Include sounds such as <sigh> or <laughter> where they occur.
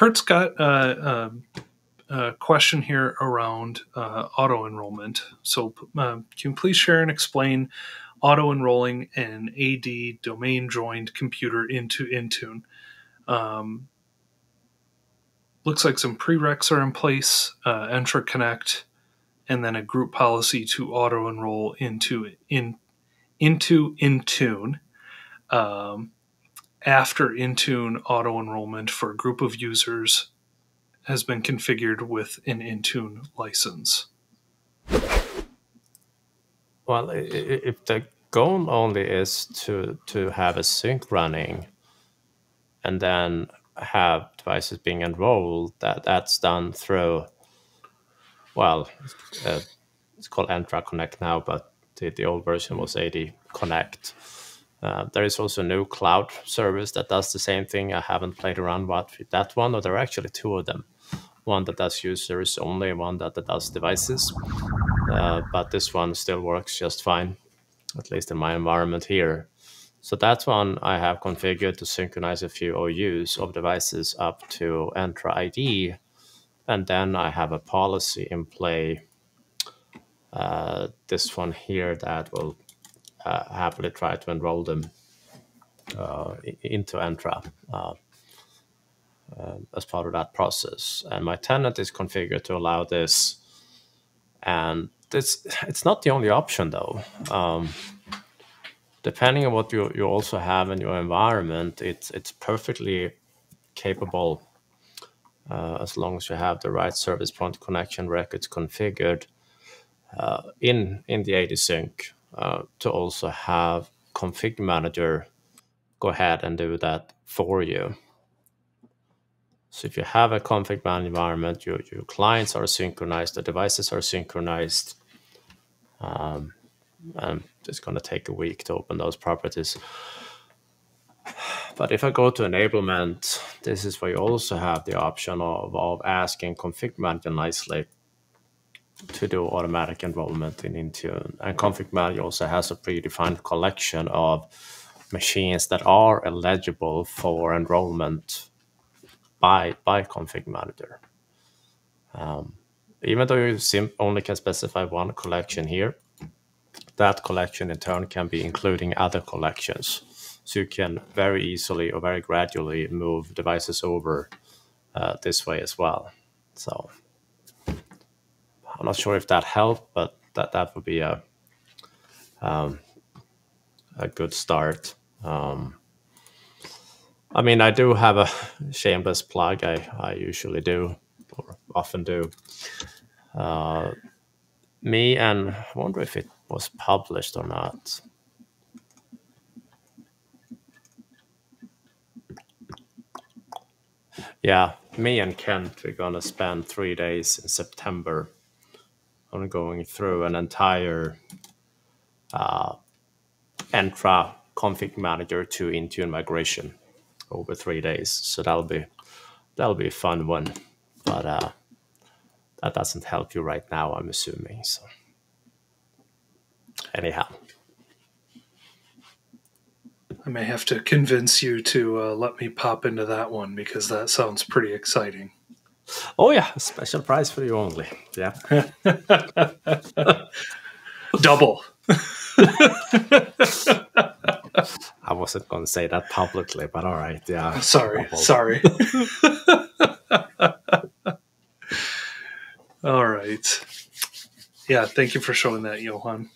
Kurt's got a, a, a question here around uh, auto enrollment. So, uh, can you please share and explain auto enrolling an AD domain joined computer into Intune? Um, looks like some prereqs are in place, uh, Connect, and then a group policy to auto enroll into in into Intune. Um, after Intune auto enrollment for a group of users has been configured with an Intune license. Well, if the goal only is to to have a sync running, and then have devices being enrolled, that that's done through. Well, uh, it's called Entra Connect now, but the, the old version was AD Connect. Uh, there is also new cloud service that does the same thing. I haven't played around with that one, or there are actually two of them. One that does users only, one that, that does devices. Uh, but this one still works just fine, at least in my environment here. So that one I have configured to synchronize a few OUs of devices up to Entra ID. And then I have a policy in play, uh, this one here that will happily try to enroll them uh, into Entra uh, uh, as part of that process. And my tenant is configured to allow this. And this, it's not the only option though. Um, depending on what you, you also have in your environment, it's, it's perfectly capable uh, as long as you have the right service point connection records configured uh, in, in the AD sync uh, to also have config manager go ahead and do that for you. So if you have a config man environment, your, your clients are synchronized, the devices are synchronized, um, and it's going to take a week to open those properties. But if I go to enablement, this is where you also have the option of, of asking config manager nicely to do automatic enrollment in Intune. And config manager also has a predefined collection of machines that are eligible for enrollment by by config manager. Um, even though you only can specify one collection here, that collection in turn can be including other collections. So you can very easily or very gradually move devices over uh, this way as well. So I'm not sure if that helped, but that that would be a um, a good start. Um, I mean, I do have a shameless plug. I, I usually do, or often do. Uh, me and I wonder if it was published or not. Yeah, me and Kent, we're gonna spend three days in September on going through an entire uh, Entra config manager to Intune migration over three days. So that'll be that'll be a fun one, but uh, that doesn't help you right now, I'm assuming. So anyhow. I may have to convince you to uh, let me pop into that one because that sounds pretty exciting. Oh yeah, a special prize for you only. Yeah. <laughs> Double. <laughs> I wasn't going to say that publicly, but all right. Yeah. Sorry. Double. Sorry. <laughs> all right. Yeah. Thank you for showing that, Johan.